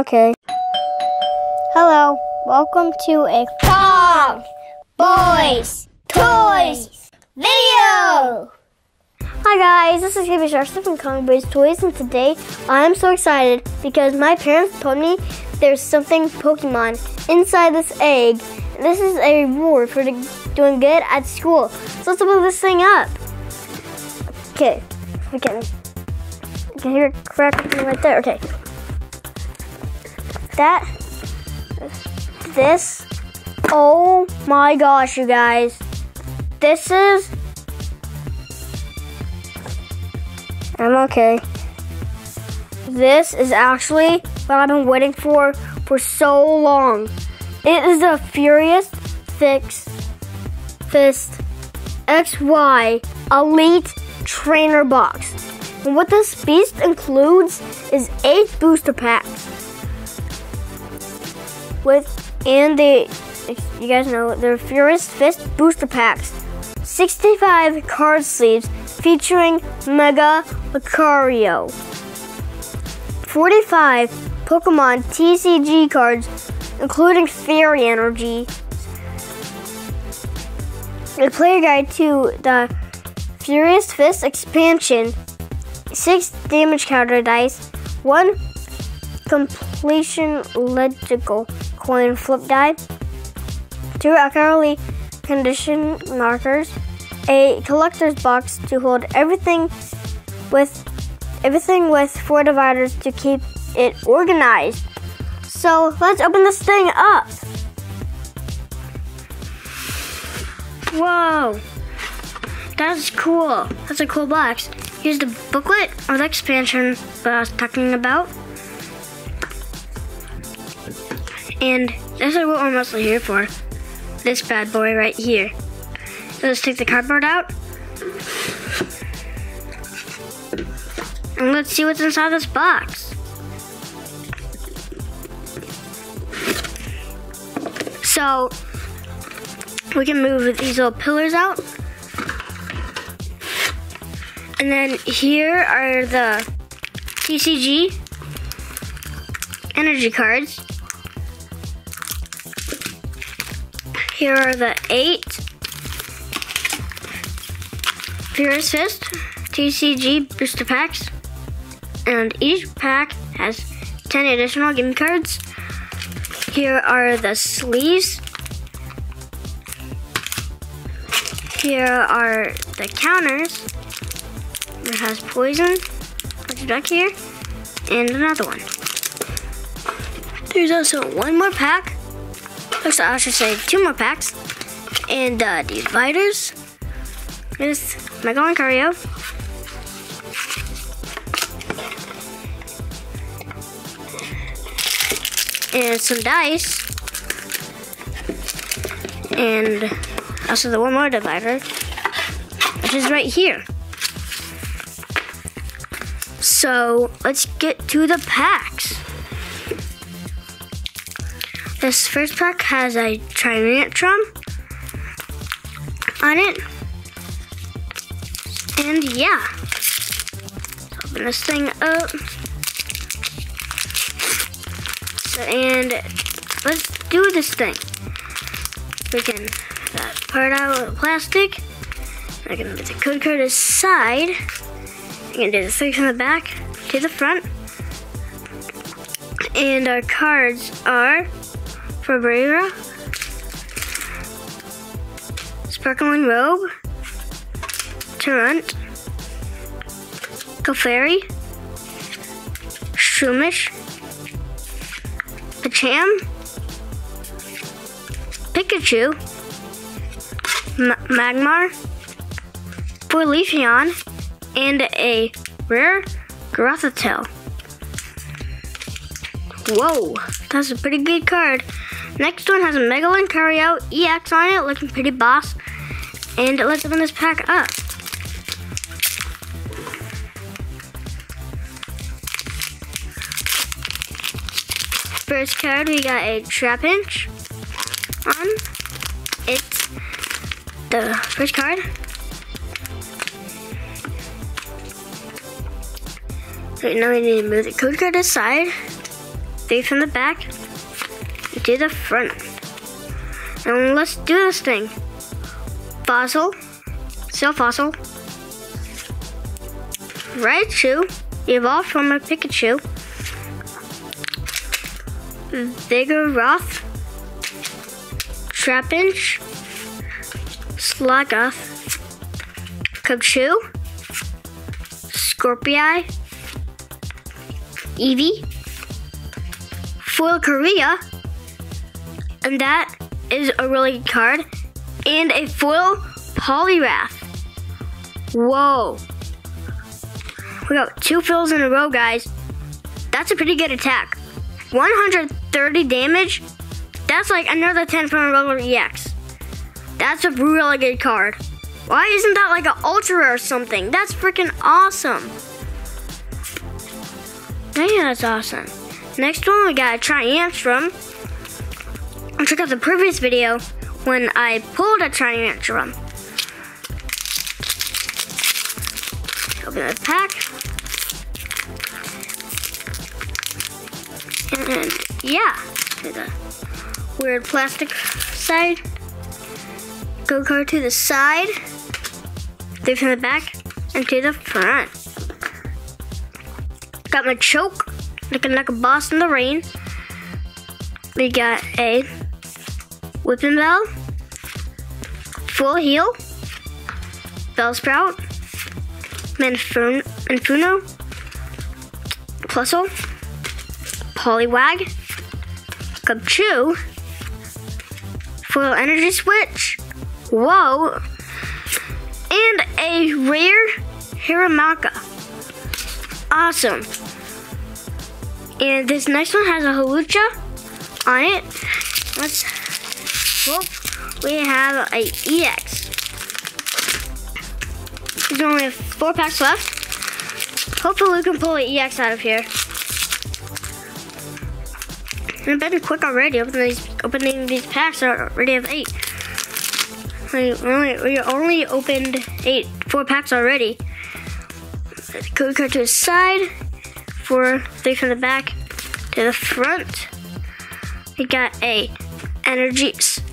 okay. Hello, welcome to a Kong Boys Toys video. Hi guys, this is Gaby Sharp from Kong Boys Toys, and today I'm so excited because my parents told me there's something Pokemon inside this egg. This is a reward for doing good at school. So let's open this thing up. Okay, we can. You can hear it cracking right there. Okay. That. This. Oh my gosh, you guys. This is. I'm okay. This is actually what I've been waiting for for so long. It is a Furious Fix Fist XY Elite Trainer Box. And what this beast includes is eight booster packs. With and the you guys know they're Furious Fist booster packs. 65 card sleeves featuring Mega Lucario. 45 Pokemon TCG cards, including Fairy Energy. A player guide to the Furious Fist expansion, 6 damage counter dice, 1 completion legible coin flip die, 2 accurately condition markers, a collector's box to hold everything with everything with four dividers to keep it organized. So let's open this thing up. Whoa, that's cool. That's a cool box. Here's the booklet or the expansion that I was talking about. And this is what we're mostly here for. This bad boy right here. So let's take the cardboard out. And let's see what's inside this box. So we can move these little pillars out. And then here are the TCG energy cards. Here are the eight Furious Fist TCG booster packs. And each pack has 10 additional game cards. Here are the sleeves. Here are the counters. It has poison, which back here, and another one. There's also one more pack. Looks like I should say two more packs. And uh, dividers. There's Mega Lucario. And some dice. And also the one more divider, which is right here. So let's get to the packs. This first pack has a Tyrantrum on it. And yeah, Let's open this thing up. So, and let's do this thing. We can that part out with plastic. I can put the code card aside. I can do the three from the back to the front. And our cards are Fabrera, Sparkling Robe, Tyrunt, Clefairy, Shroomish, Pancham, Pikachu, M Magmar, Leafeon, and a rare Gothitelle. Whoa, that's a pretty good card. Next one has a Mega Lucario EX on it, looking pretty boss. And let's open this pack up. First card, we got a Trapinch on. It's the first card. Right now we need to move the code card aside. three from the back to the front. And let's do this thing. Fossil, still fossil. Raichu, evolved from a Pikachu. Vigoroth, Trapinch, Sluggoth, Kachu, Scorpii, Eevee, Foil Korea, and that is a really good card, and a foil Poliwrath. Whoa. We got two fills in a row, guys. That's a pretty good attack. 130 damage. That's like another 10 from a regular EX. That's a really good card. Why isn't that like an ultra or something? That's freaking awesome. Yeah, that's awesome. Next one, we got a Check out the previous video when I pulled a Tyrantrum. Open the pack. And yeah, weird plastic side. Go card to the side. Three from the back and to the front. Got my choke, looking like a boss in the rain. We got a Weepinbell, Full Heal, Bellsprout, Manfun Manfuno, Plusle, Poliwag, Cubchoo, Foil Energy Switch, Whoa, and a rare Hariyama. Awesome. And this next one has a Hawlucha on it. Let's well, we have a EX. There's only four packs left. Hopefully we can pull an EX out of here. I've better quick already. Opening these, opening these packs are already have eight. We only, we only opened eight, four packs already. Code card to the side, four, three from the back to the front. We got a energy, a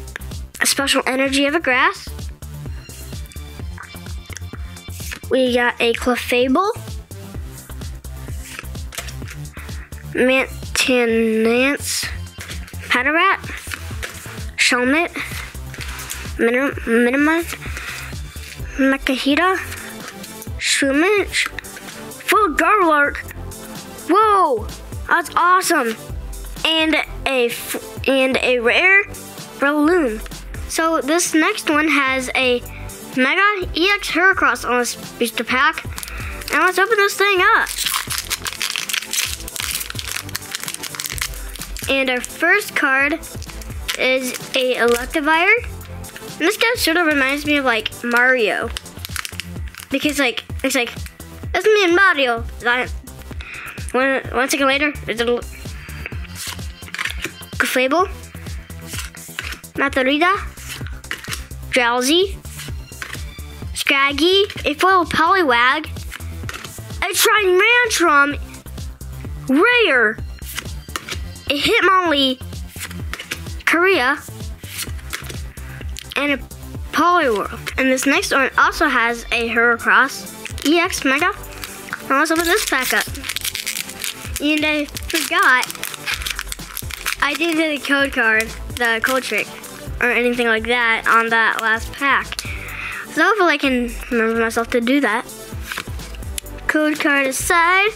special energy of a grass. We got a Clefable, Mantinance, Patrat, Shelmet, Minim Makuhita, Shroomish, Full Garlark. Whoa, that's awesome. And a and a rare balloon. So this next one has a Mega EX Heracross on this booster pack. And let's open this thing up. And our first card is a Electivire. And this guy sort of reminds me of like Mario. Because like, it's like, that's me and Mario. One, one second later, it's a Clefable, Matarita, Drowsy, Scraggy, a foil Poliwag, a Tyrantrum, Rare, a Hitmonlee, Korea, and a Poliwhirl. And this next one also has a Heracross EX Mega. Now let's open this pack up. And I forgot, I do the code card, the code trick, or anything like that on that last pack. So hopefully I can remember myself to do that. Code card aside,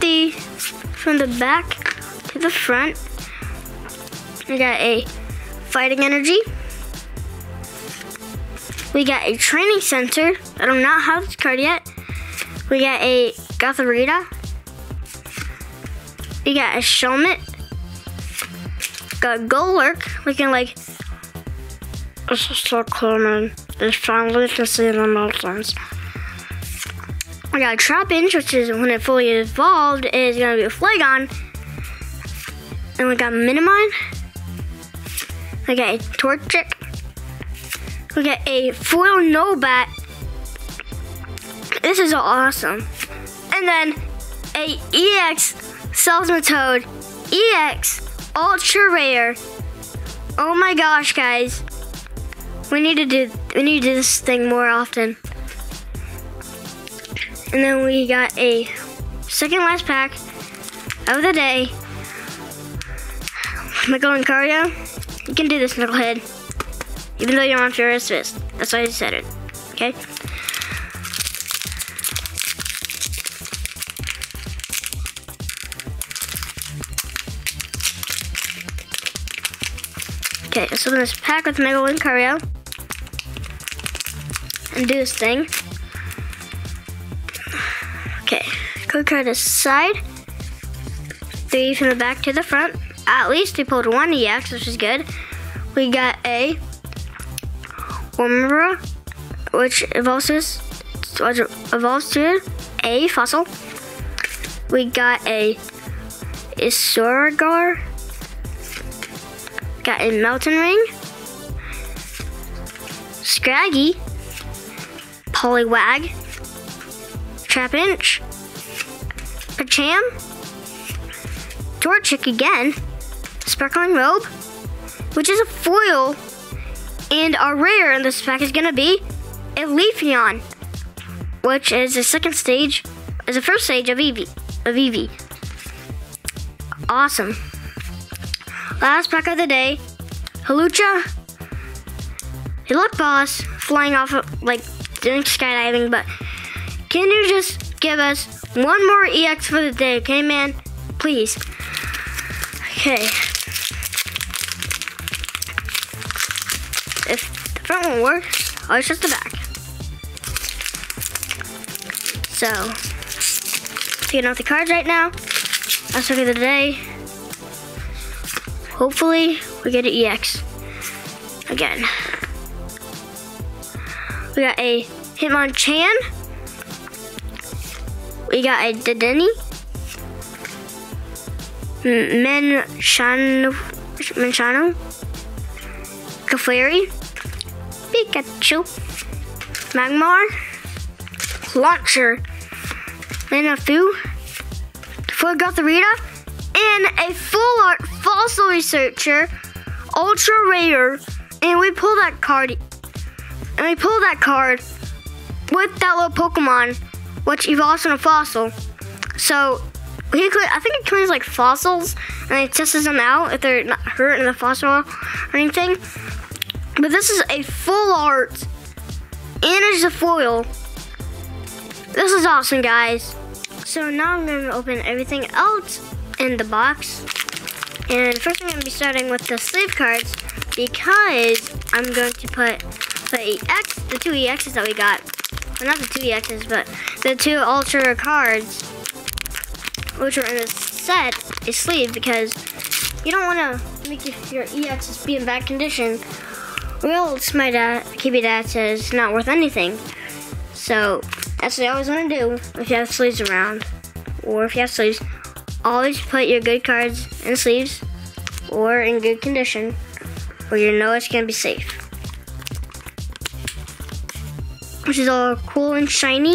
the from the back to the front. We got a fighting energy. We got a training center. I do not have this card yet. We got a Gothorita. We got a Shelmet. Got Golurk looking like this is so cool, man. It's finally to see the mountains. I got a Trapinch, which is when it fully evolved, is gonna be a Flygon. And we got Minimine. We got a Torchic. We got a Foil Nobat. This is awesome. And then a EX Seismitoad EX Ultra Rare. Oh my gosh, guys. We need to do we need to do this thing more often. And then we got a second last pack of the day. Mega Lucario, you can do this, knucklehead. Even though you're on Furious Fist. That's why I said it. Okay? Okay, open this pack with Mega. And do this thing. Okay, code card to side. Three from the back to the front. At least we pulled one EX, which is good. We got a Wormera, which evolves to, evolves to a fossil. We got a Isoragar. Got a Melton Ring. Scraggy. Poliwag. Trapinch. Pancham. Torchic again. Sparkling Robe. Which is a foil and our rare in this pack is gonna be a Leafeon, which is the second stage, is the first stage of Eevee. Of Eevee. Awesome. Last pack of the day, Hawlucha, look, boss, flying off of, like doing skydiving, but can you just give us one more EX for the day, okay, man? Please. Okay. If the front won't work, oh, I'll just the back. So, taking out the cards right now. That's look of the day. Hopefully, we get an EX again. We got a Hitmonchan. We got a Dedenne. Mienshao. Mienshao. Clefairy. Pikachu, Magmar, Launcher, Lanafu, Forgotharita, and a full art fossil researcher, ultra rare, and we pull that card, and we pull that card with that little Pokemon, which evolves in a fossil. So he could, I think it turns like fossils, and it tests them out if they're not hurt in the fossil or anything. But this is a full art and it's a foil. This is awesome, guys. So now I'm going to open everything else in the box. And first I'm going to be starting with the sleeve cards because I'm going to put the EX, the two EXs that we got. Well, not the two EXs, but the two Ultra cards, which were in this set, is sleeve because you don't want to make your EXs be in bad condition well, it's my dad, Kibi dad says not worth anything. So that's what I always want to do if you have sleeves around. Or if you have sleeves, always put your good cards in sleeves or in good condition where you know it's going to be safe. Which is all cool and shiny.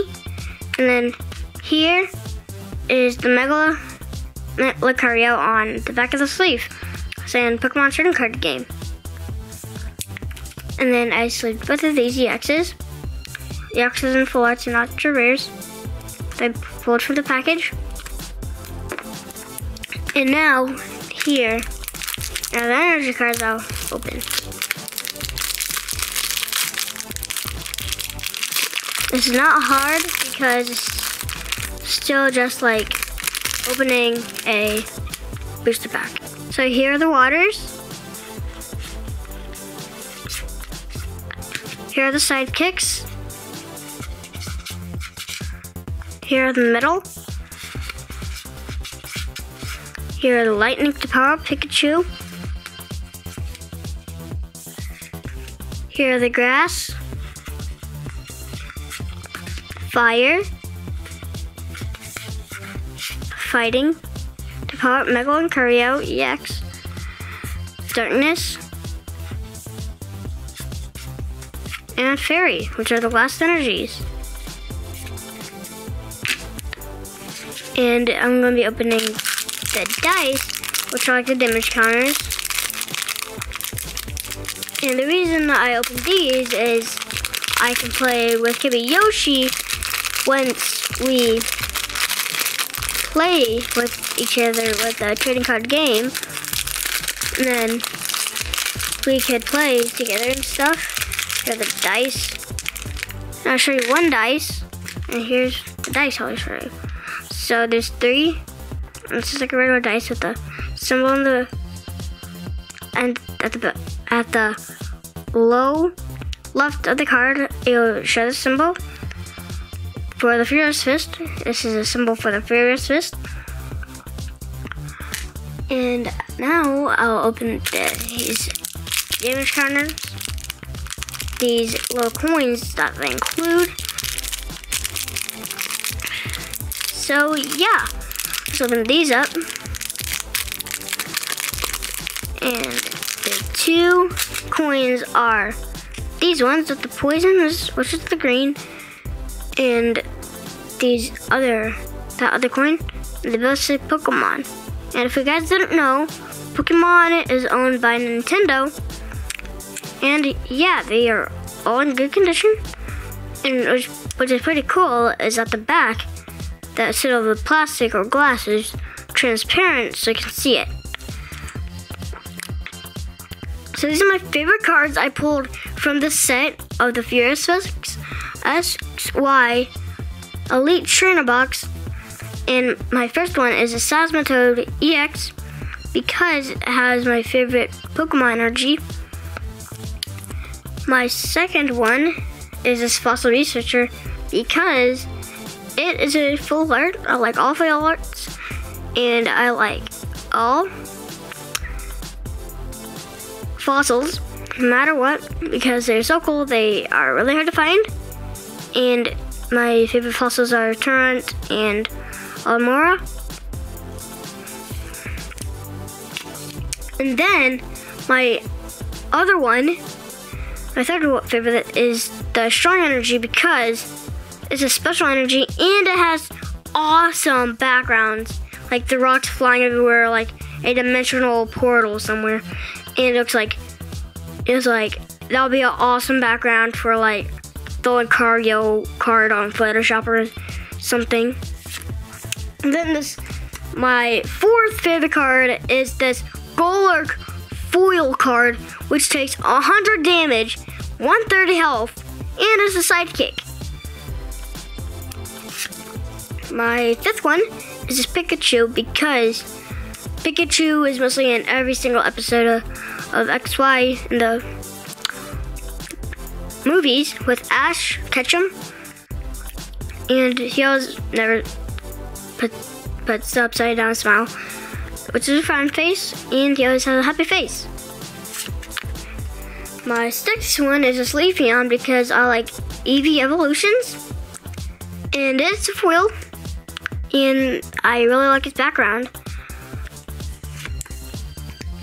And then here is the Mega Lucario on the back of the sleeve saying Pokemon Trading Card Game. And then I slid both of these EXs. The and full arts not true rares. I pulled from the package. And now, here, now the energy cards I'll open. It's not hard because it's still just like opening a booster pack. So here are the waters. Here are the sidekicks. Here are the middle. Here are the lightning to power Pikachu. Here are the grass. Fire. Fighting. To power up Mega Lucario EX. Darkness. and Fairy, which are the last energies. And I'm going to be opening the dice which are like the damage counters. And the reason that I open these is I can play with KBYoshi once we play with each other with a trading card game. And then we could play together and stuff. Here the dice. And I'll show you one dice. And here's the dice I'll show you. So there's three. This is like a regular dice with the symbol on the and at the at the low left of the card, it'll show the symbol for the Furious Fist. This is a symbol for the Furious Fist. And now I'll open these damage counters. These little coins that they include. So yeah, let's open these up. And the two coins are these ones with the poison, which is the green, and these other, that other coin, the say Pokemon. And if you guys didn't know, Pokemon is owned by Nintendo, and yeah, they are all in good condition. And which, which is pretty cool is at the back, that instead of the plastic or glass is transparent so you can see it. So these are my favorite cards I pulled from the set of the Furious Fist XY Elite Trainer Box. And my first one is a Seismitoad EX because it has my favorite Pokemon energy. My second one is this Fossil Researcher because it is a full art. I like all full arts and I like all fossils no matter what because they're so cool. They are really hard to find. And my favorite fossils are Tyrunt and Amaura. And then my other one, my third favorite is the Strong Energy because it's a special energy and it has awesome backgrounds. Like the rocks flying everywhere, like a dimensional portal somewhere and it looks like it's like that'll be an awesome background for like throwing cardio card on Photoshop or something. And then this my fourth favorite card is this Golurk foil card, which takes 100 damage, 130 health, and is a sidekick. My fifth one is this Pikachu because Pikachu is mostly in every single episode of, of XY in the movies with Ash Ketchum. And he always never put, puts the upside down smile, which is a frown face, and he always has a happy face. My sixth one is a Leafeon because I like Eevee evolutions, and it's a foil, and I really like its background.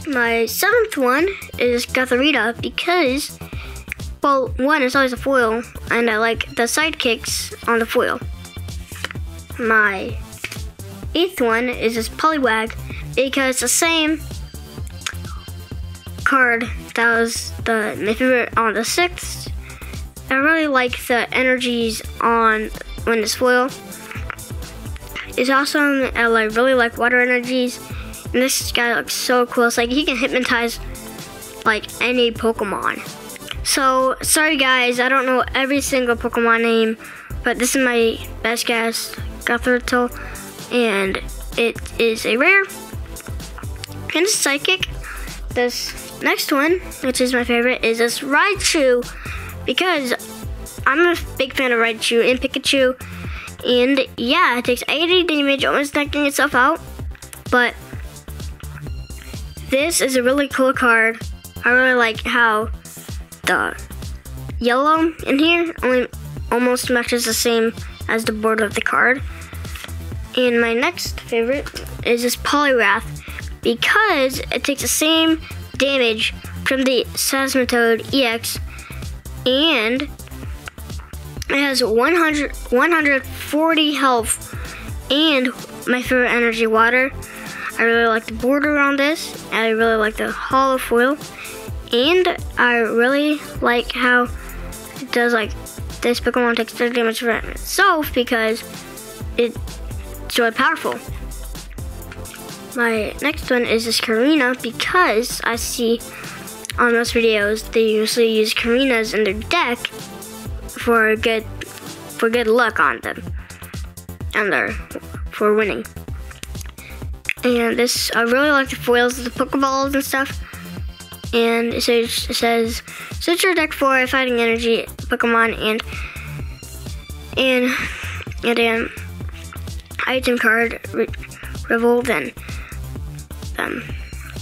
My seventh one is Gothorita because, well, one, is always a foil, and I like the sidekicks on the foil. My eighth one is this Poliwag because the same card that was the my favorite on the sixth. I really like the energies on when it's foil. It's awesome. I really like water energies and this guy looks so cool. It's like he can hypnotize like any Pokemon. So sorry guys, I don't know every single Pokemon name, but this is my best guess, Gothorito, and it is a rare and a psychic. This next one, which is my favorite, is this Raichu because I'm a big fan of Raichu and Pikachu. And yeah, it takes 80 damage, almost knocking itself out. But this is a really cool card. I really like how the yellow in here only almost matches the same as the border of the card. And my next favorite is this Poliwrath because it takes the same damage from the Seismitoad EX and it has 100, 140 health and my favorite energy water. I I really like the border on this. I really like the hollow foil. And I really like how it does like this Pokemon takes 30 damage from itself because it's really powerful. My next one is this Korrina because I see on most videos they usually use Korrinas in their deck for good for good luck on them and their for winning. And this I really like the foils of the Pokeballs and stuff. And it says, switch your deck for a fighting energy Pokemon and and and an item card re- revolve them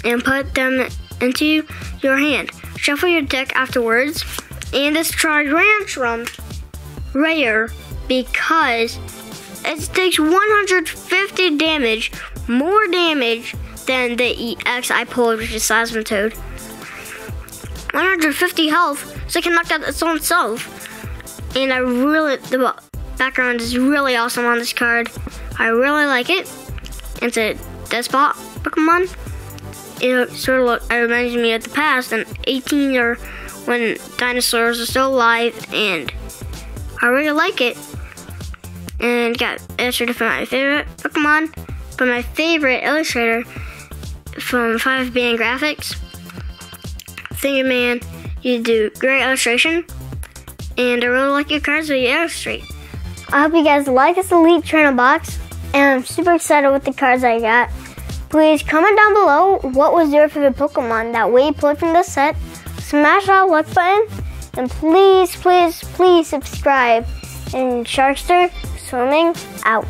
and put them into your hand. Shuffle your deck afterwards, and this Tyrantrum rare because it takes 150 damage, more damage than the EX I pulled, which is Seismitoad. 150 health, so it can knock out its own self. And I really, the background is really awesome on this card. I really like it. It's a Despot Pokemon. It sort of look, it reminds me of the past and 18 or when dinosaurs are still alive, and I really like it. And got illustrated from my favorite Pokemon, but my favorite illustrator from 5ban Graphics. Thank you, man. You do great illustration, and I really like your cards that you illustrate. I hope you guys like this Elite Trainer box, and I'm super excited with the cards I got. Please comment down below what was your favorite Pokemon that we pulled from this set. Smash that like button, and please, please, please subscribe. And Sharkster Swimming out.